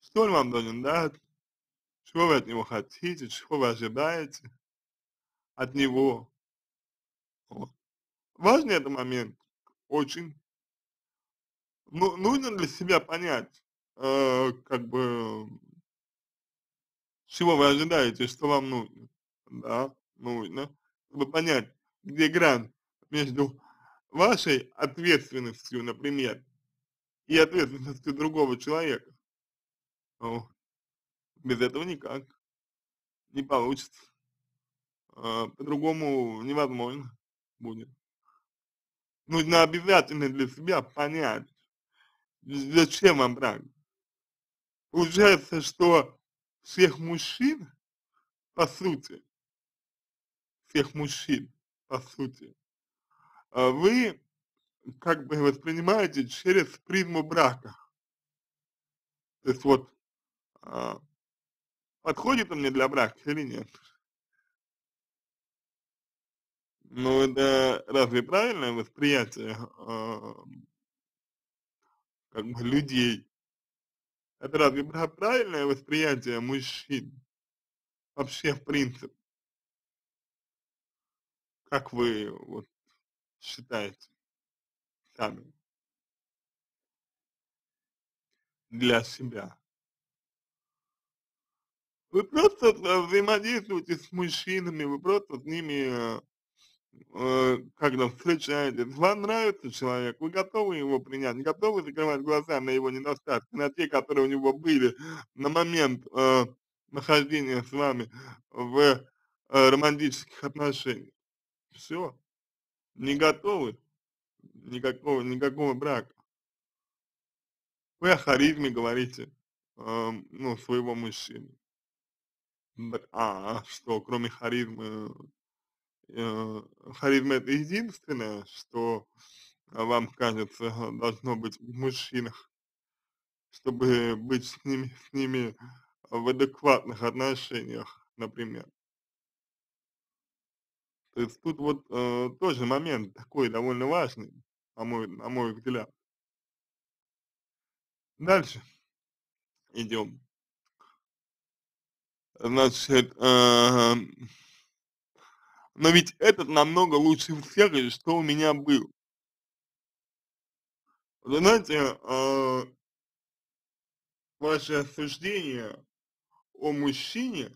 Что он вам должен дать? Чего вы от него хотите, чего вы ожидаете от него. Важный это момент, очень. Ну, нужно для себя понять, э, как бы, чего вы ожидаете, что вам нужно. Да, нужно, чтобы понять, где грань между вашей ответственностью, например, и ответственностью другого человека. Вот. Без этого никак не получится. А, по-другому невозможно будет. Нужно обязательно для себя понять, зачем вам брак. Получается, что всех мужчин, по сути, всех мужчин, по сути, а, вы как бы воспринимаете через призму брака. То есть вот а, подходит он мне для брака или нет? Ну, это разве правильное восприятие э, как бы людей? Это разве правильное восприятие мужчин? Вообще, в принципе. Как вы вот считаете сами? Для себя. Вы просто взаимодействуете с мужчинами, вы просто с ними, э, когда встречаетесь, вам нравится человек, вы готовы его принять, готовы закрывать глаза на его недостатки, на те, которые у него были на момент э, нахождения с вами в э, романтических отношениях. Все. Не готовы никакого, никакого брака. Вы о харизме говорите, э, ну, своего мужчины. А, что кроме харизмы, э, харизма это единственное, что вам кажется должно быть в мужчинах, чтобы быть с ними, с ними в адекватных отношениях, например. То есть тут вот э, тоже момент такой довольно важный, на мой, на мой взгляд. Дальше идем. Значит, э, но ведь этот намного лучше всех, что у меня был. Вы знаете, э, ваше осуждение о мужчине,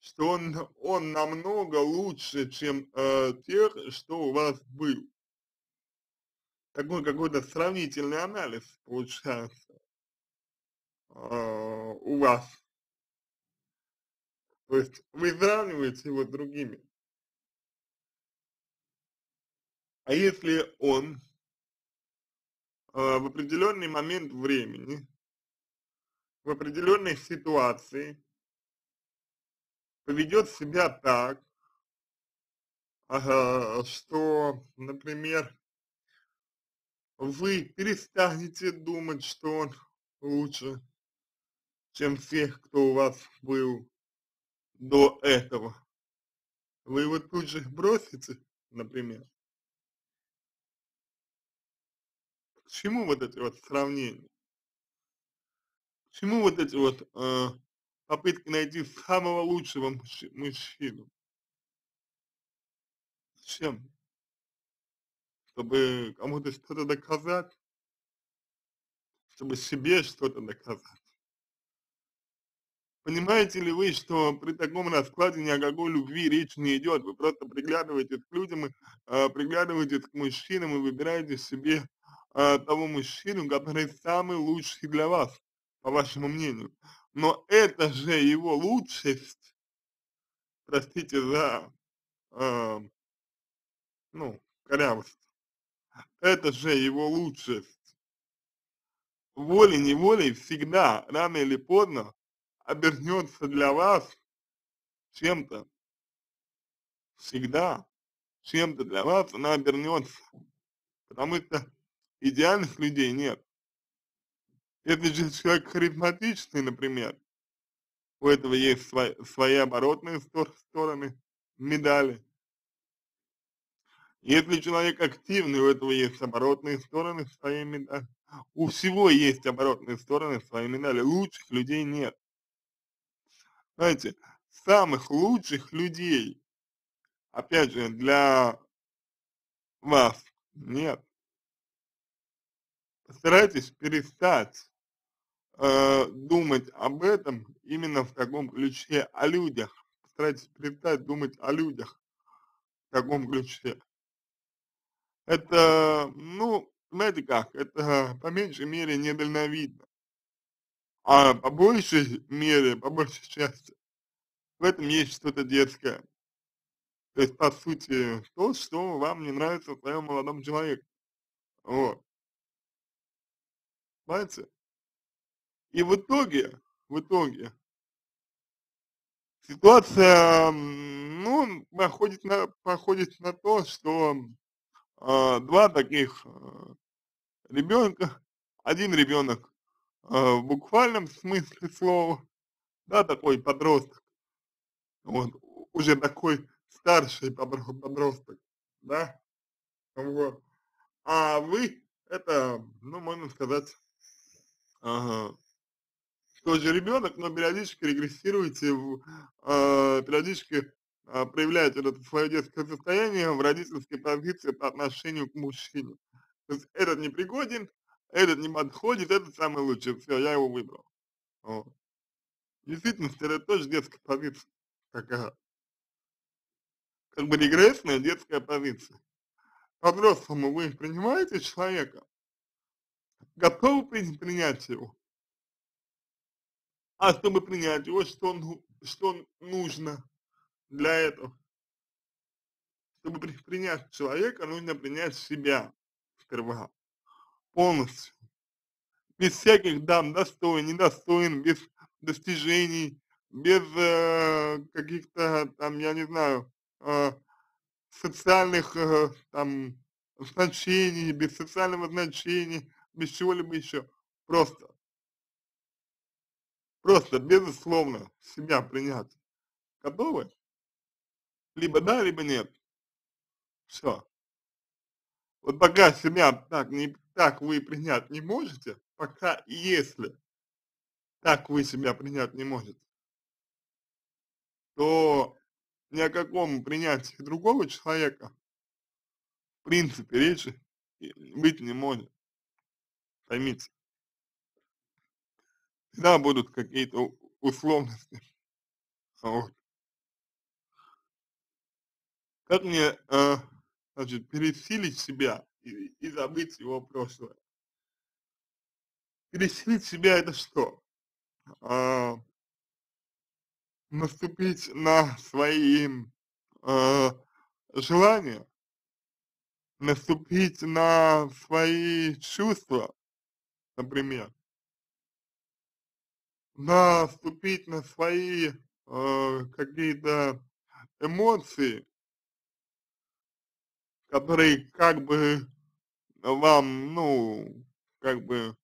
что он, он намного лучше, чем э, тех, что у вас был. Такой какой-то сравнительный анализ получается э, у вас. То есть вы сравниваете его с другими. А если он э, в определенный момент времени, в определенной ситуации поведет себя так, что, например, вы перестанете думать, что он лучше, чем всех, кто у вас был до этого, вы его тут же бросите, например? К чему вот эти вот сравнения? К чему вот эти вот э, попытки найти самого лучшего мужчи мужчину? Зачем? Чтобы кому-то что-то доказать? Чтобы себе что-то доказать? Понимаете ли вы, что при таком раскладе ни о какой любви речь не идет, вы просто приглядываетесь к людям, э, приглядываетесь к мужчинам и выбираете себе э, того мужчину, который самый лучший для вас, по вашему мнению. Но это же его лучшесть, простите за, э, ну, корявость, это же его лучшесть. Волей-неволей всегда, рано или поздно, обернется для вас чем-то, всегда чем-то для вас она обернется, потому что идеальных людей нет. Если же человек харизматичный, например, у этого есть свои, свои оборотные стороны медали. Если человек активный, у этого есть оборотные стороны своей медали. У всего есть оборотные стороны своей медали. Лучших людей нет знаете, самых лучших людей, опять же, для вас нет. Постарайтесь перестать э, думать об этом именно в таком ключе, о людях. Постарайтесь перестать думать о людях в таком ключе. Это, ну, знаете как, это по меньшей мере недальновидно. А по большей мере, по большей части, в этом есть что-то детское. То есть, по сути, то, что вам не нравится в своем молодом человеке. Вот. Понимаете? И в итоге, в итоге, ситуация, ну, походит на, походит на то, что э, два таких э, ребенка, один ребенок э, в буквальном смысле слова, да, такой подросток, вот, уже такой старший подросток, да, вот, а вы, это, ну, можно сказать, ага, тоже ребенок, но периодически регрессируете, в, э, периодически э, проявляете это свое детское состояние в родительской позиции по отношению к мужчине. То есть этот не пригоден, этот не подходит, этот самый лучший, все, я его выбрал. Вот. В действительности это тоже детская позиция такая, как бы регрессная детская позиция. По-взрослому вы принимаете человека, готовы принять его, а чтобы принять? Его, что, что нужно для этого? Чтобы принять человека, нужно принять себя сперва полностью, без всяких дам, достоин, недостоин, без достижений, без э, каких-то там, я не знаю, э, социальных э, там значений, без социального значения, без чего-либо еще. Просто, просто, безусловно, себя принять. Готовы? Либо да, либо нет. Все. Вот пока себя так, не, так вы принять не можете, пока если так вы себя принять не можете, то ни о каком принятии другого человека в принципе речи быть не может. Поймите. Всегда будут какие-то условности. Вот. Как мне э, значит, пересилить себя и, и забыть его прошлое. Пересилить себя это что? А, наступить на свои э, желания, наступить на свои чувства, например, наступить на свои э, какие-то эмоции, которые как бы вам, ну, как бы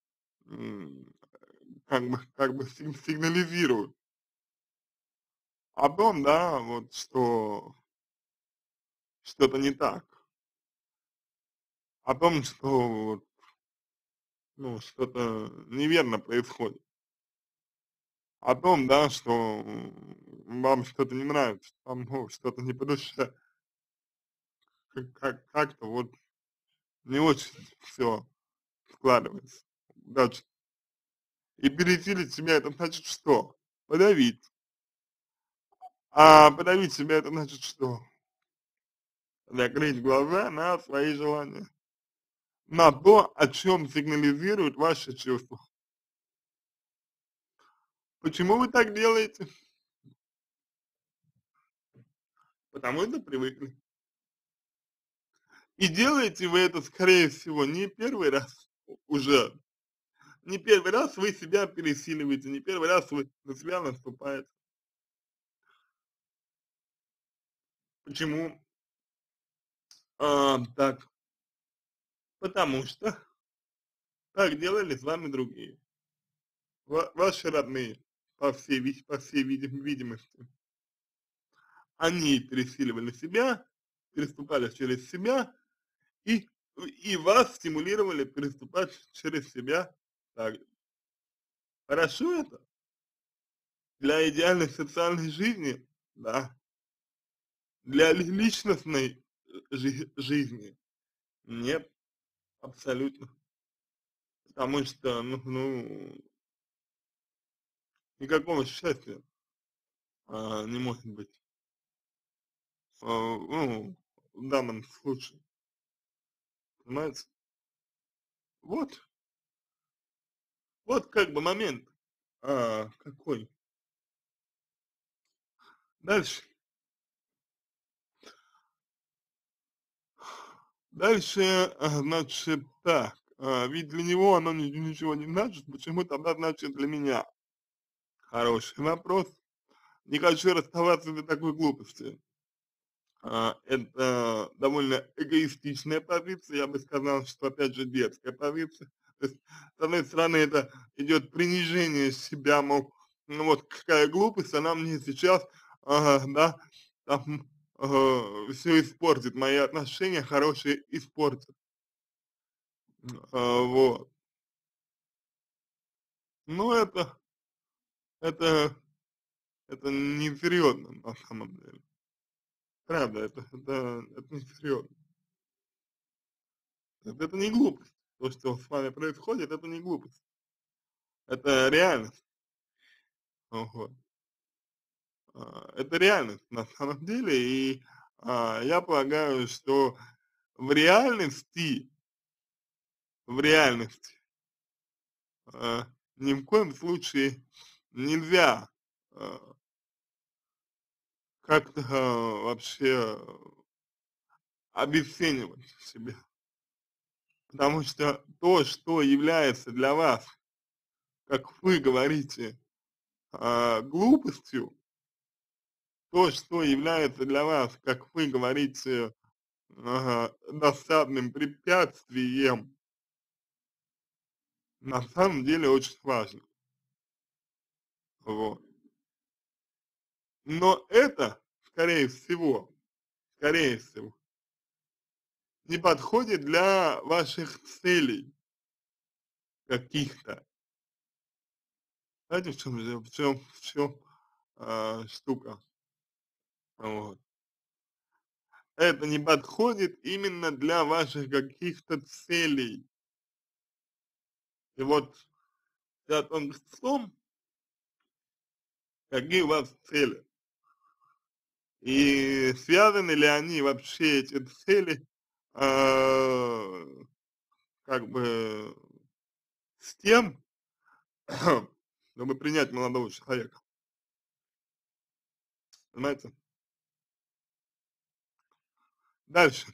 как бы как бы сиг сигнализируют о том, да, вот, что что-то не так. О том, что вот, ну, что-то неверно происходит. О том, да, что, вам что-то не нравится, вам, ну, что-то не по душе. Как как как-то вот не очень всё складывается удачно. И пересилить себя- это значит что? Подавить. А подавить себя- это значит что? Закрыть глаза на свои желания, на то, о чём сигнализируют ваши чувства. Почему вы так делаете? Потому что привыкли. И делаете вы это, скорее всего, не 1 раз уже. Не 1 раз вы себя пересиливаете, не 1 раз вы на себя наступаете. Почему? А, так. Потому что так делали с вами другие. Ва ваши родные, по всей по всей видим видимости. Они пересиливали себя, переступали через себя и и вас стимулировали переступать через себя также. Хорошо это? Для идеальной социальной жизни- да. Для ли личностной, э, жи жизни- нет, абсолютно. Потому что, ну ну никакого счастья, а, не может быть. А, ну, в данном случае. Понимаете? Вот. Вот как бы момент, а, какой. Дальше. Дальше, а, значит так, а, ведь для него оно ни ничего не значит, почему тогда значит для меня? Хороший вопрос. Не хочу расставаться из-за такой глупости. А, это довольно эгоистичная позиция, я бы сказал, что опять же детская позиция. То есть, с одной стороны, это идет принижение себя, мол, ну вот какая глупость, она мне сейчас, да, там, всё испортит, мои отношения хорошие испортит. А, вот. Ну, это это это несерьезно на самом деле. Правда, это это это несерьезно. Это не глупость. То, что с вами происходит- это не глупость. Это реальность. Вот. А, это реальность на самом деле. И, а, я полагаю, что в реальности в реальности а, ни в коем случае нельзя, как-то вообще обесценивать себя. Потому что то, что является для вас, как вы говорите, глупостью то, что является для вас, как вы говорите, досадным препятствием на самом деле очень важно. Вот. Но это, скорее всего скорее всего не подходит для ваших целей каких-то. Знаете, в дело, в чём в чём, а, штука? Вот. Это не подходит именно для ваших каких-то целей. И вот вся тонкость в том какие у вас цели. И связаны ли они вообще, эти цели, а, как бы с тем, чтобы принять молодого человека. Понимаете? Дальше.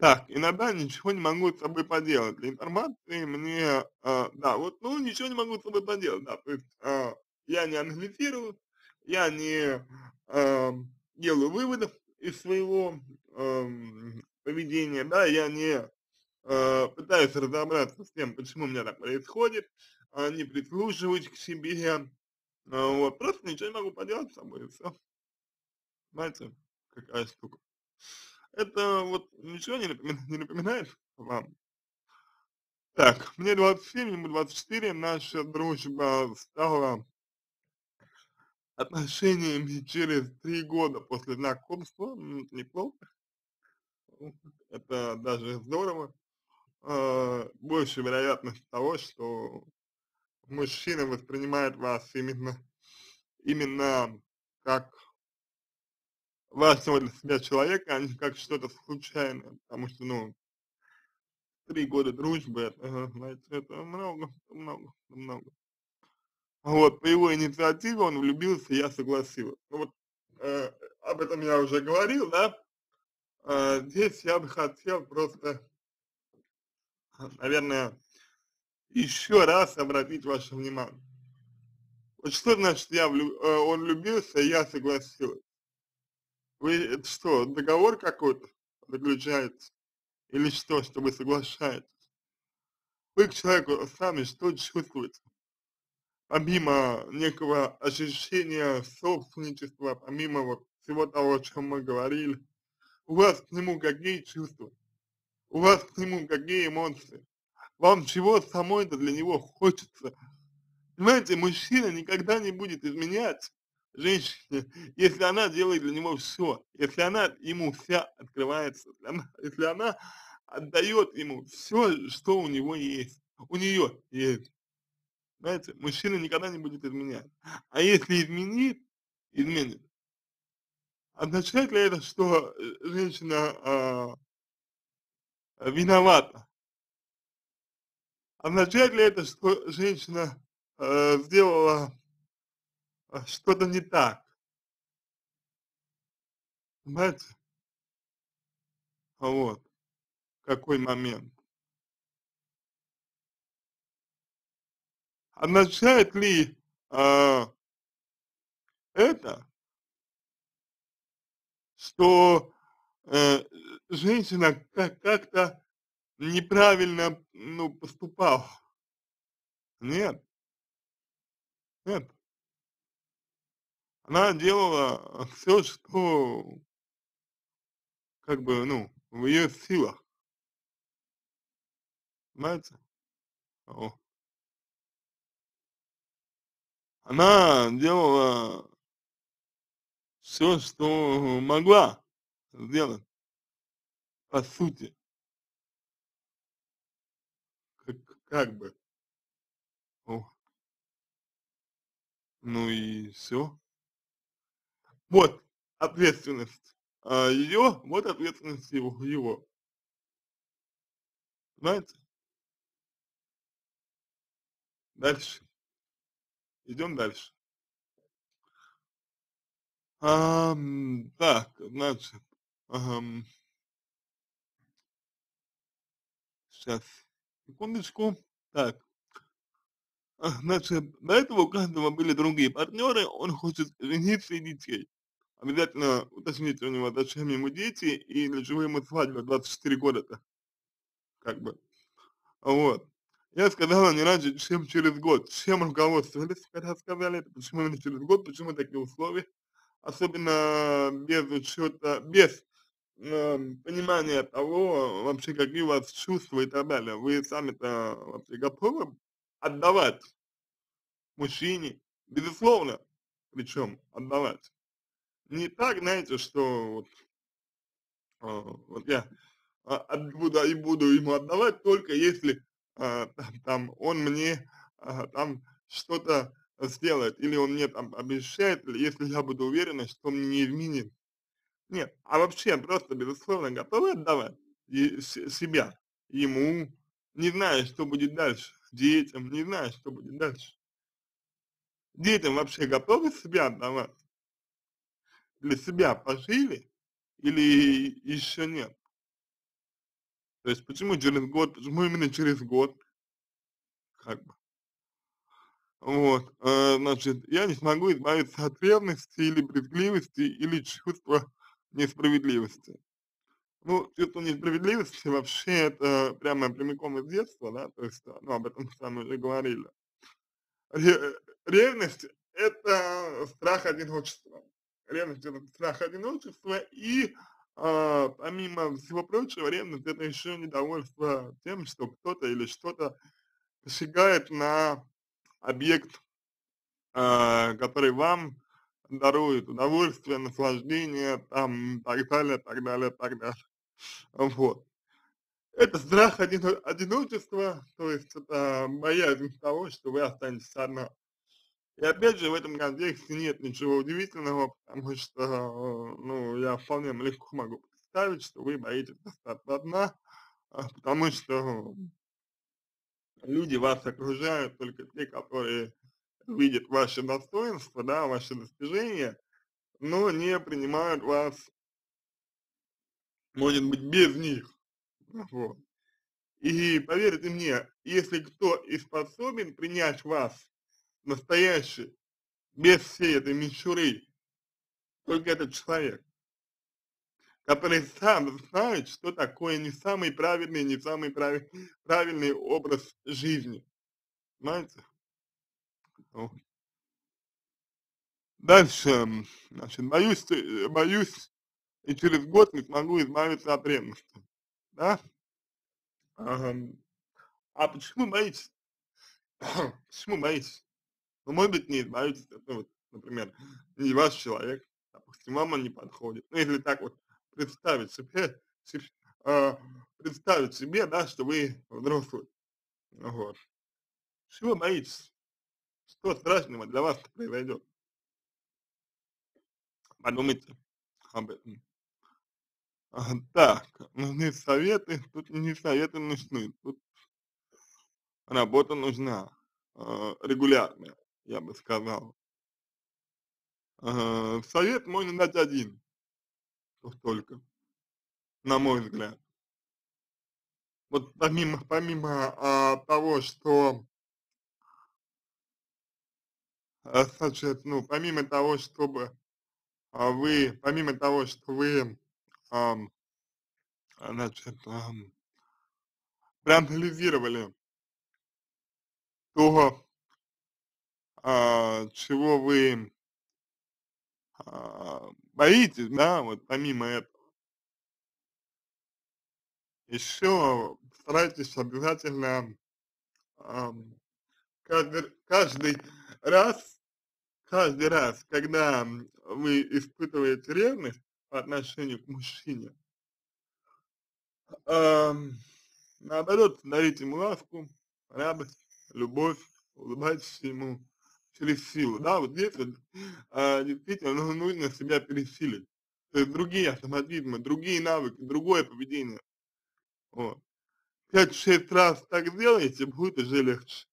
Так, иногда ничего не могу с собой поделать. Для информации мне, а, да, вот, ну, ничего не могу с собой поделать, да. То есть, а, я не анализирую, я не, ам, делаю выводов из своего, ам, поведения, да, я не, э, пытаюсь разобраться с тем, почему у меня так происходит, а, не прислушиваюсь к себе, а, вот, просто ничего не могу поделать с собой, и всё. Знаете, какая штука. Это вот ничего не напомина не напоминает вам? Так, мне 27, ему 24, наша дружба стала отношениями через 3 года после знакомства, неплохо. Это даже здорово. А, больше вероятность того, что мужчина воспринимает вас именно именно как важного для себя человека, а не как что-то случайное. Потому что, ну 3 года дружбы- это, знаете, это много много много. Вот, по его инициативе он влюбился, я согласилась. Ну вот, э, об этом я уже говорил, да. А, здесь я бы хотел просто наверное, еще раз обратить ваше внимание. Вот что значит я влю э, он влюбился, я согласилась? Вы это что, договор какой-то заключаете или что, что вы соглашаетесь? Вы к человеку сами что чувствуете? Помимо некого ощущения собственничества, помимо вот всего того, о чём мы говорили, у вас к нему какие чувства? У вас к нему какие эмоции? Вам чего самой-то для него хочется? Понимаете, мужчина никогда не будет изменять женщине, если она делает для него всё, если она ему вся открывается, если она если она отдаёт ему всё, что у него есть, у неё есть. Знаете, мужчина никогда не будет изменять. А если изменит изменит означает ли это, что, э, женщина, а виновата? Означает ли это, что женщина, э, сделала, а, что-то не так? Понимаете? Вот какой момент. Означает ли, а это что, э, женщина как как-то неправильно, ну, поступала? Нет. Нет. Она делала всё, что как бы, ну, в её силах. Понимаете? О. Она делала всё, что могла сделать по сути. Как как бы. О. Ну и всё. Вот ответственность, а, её, вот ответственность его его. Понимаете? Дальше. Идём дальше. Ам, так, значит, ам Щас, секундочку. Так. А, значит, до этого у каждого были другие партнеры, он хочет жениться и детей. Обязательно уточните у него, зачем ему дети и для чего ему свадьба в 24 года-то. Как бы. Вот. Я сказала не раньше, чем через год. Чем руководствовались, когда сказали это? Почему именно через год? Почему такие условия? Особенно без учета, без, ам, понимания того, вообще какие у вас чувства и так далее. Вы сами-то вообще готовы отдавать мужчине? Безусловно, причем отдавать. Не так, знаете, что вот, а, вот я, а, буду и буду ему отдавать только если, а, там там он мне, а, там что-то сделает или он мне там обещает, или если я буду уверена, что он не изменит. Нет, а вообще просто безусловно готовы отдавать и се себя ему, не зная, что будет дальше, детям, не зная, что будет дальше? Детям вообще готовы себя отдавать? Для себя пожили или еще нет? То есть почему через год, почему именно через год? Как бы. Вот, э, значит, я не смогу избавиться от ревности или брезгливости, или чувства несправедливости. Ну, чувство несправедливости вообще это прямо прямиком из детства, да, то есть, ну, об этом мы уже говорили. Ре ревность- это страх одиночества. Ревность- это страх одиночества и, а, помимо всего прочего, ревность- это еще недовольство тем, что кто-то или что-то посягает на объект, а, который вам дарует удовольствие, наслаждение, там, так далее, так далее, так далее. Вот. Это страх одино одиночества, то есть это боязнь того, что вы останетесь одна. И опять же в этом контексте нет ничего удивительного, потому что, ну, я вполне легко могу представить, что вы боитесь остаться одна, а, потому что люди вас окружают только те, которые видят ваши достоинства, да, ваши достижения, но не принимают вас, может быть, без них. Вот. И поверьте мне, если кто и способен принять вас настоящий, без всей этой мишуры, только этот человек, который сам знает, что такое не самый правильный, не самый прави правильный образ жизни. Понимаете? Дальше, значит, боюсь, э, боюсь, и через год не смогу избавиться от ревности, да? Ам, а почему боитесь? Почему боитесь? Ну, может быть, не избавитесь, ну вот, например, не ваш человек, допустим, вам он не подходит. Ну, если так вот представить себе, себ а, представить себе, да, что вы взрослый. Вот. Чего боитесь? Что страшного для вас произойдет? Подумайте об этом. Ага, так, нужны советы, тут не советы нужны, тут работа нужна, а, регулярная, я бы сказал. А, совет можно дать один, только, на мой взгляд. Вот помимо помимо, а, того, что а, значит, ну, помимо того, чтобы, а, вы помимо того, что вы, ам, значит, ам, проанализировали то, а, чего вы а, боитесь, да, вот помимо этого. Еще старайтесь обязательно, каждый раз каждый раз, когда, вы испытываете ревность по отношению к мужчине наоборот, дарите ему ласку, радость, любовь, улыбайтесь ему через силу. Да, вот здесь вот, а, действительно ну нужно себя пересилить. То есть другие автоматизмы, другие навыки, другое поведение. Вот. 5-6 раз так сделаете, будет уже легче.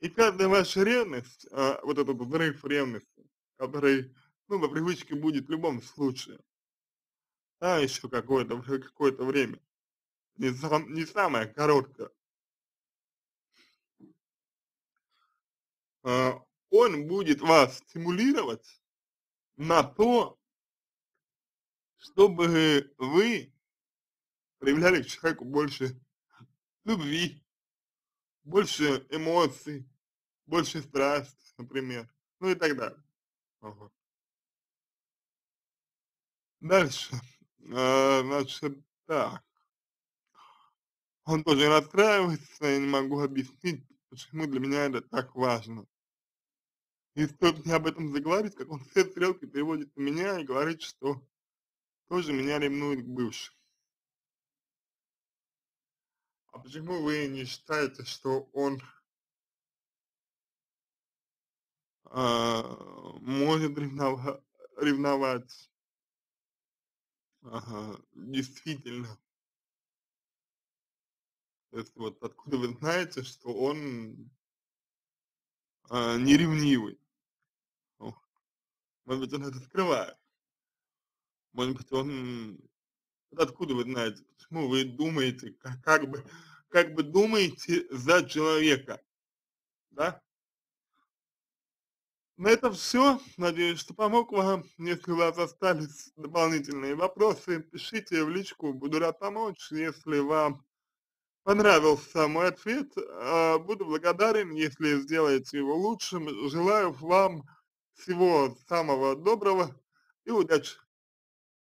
И каждая ваша ревность, а, вот этот взрыв ревности, который, ну, по привычке будет в любом случае, да, еще какое-то вре какое-то время, не сам не самое короткое. А, он будет вас стимулировать на то чтобы вы проявляли к человеку больше любви, больше эмоций, больше страсти, например, ну и так далее. Ага. Дальше, а, значит, так. Он тоже расстраивается, я не могу объяснить, почему для меня это так важно. И стоит мне об этом заговорить, как он все стрелки переводит на меня и говорит, что тоже меня ревнует к бывшей. А почему вы не считаете, что он а, может ревнова ревновать? Ага, действительно. То есть вот откуда вы знаете, что он а, не ревнивый? Может быть, он это скрывает? Может быть, он откуда вы знаете, почему вы думаете, ка как бы как бы думаете за человека, да? На этом всё. Надеюсь, что помог вам. Если у вас остались дополнительные вопросы, пишите в личку, буду рад помочь. Если вам понравился мой ответ, а, буду благодарен, если сделаете его лучшим. Желаю вам всего самого доброго и удачи!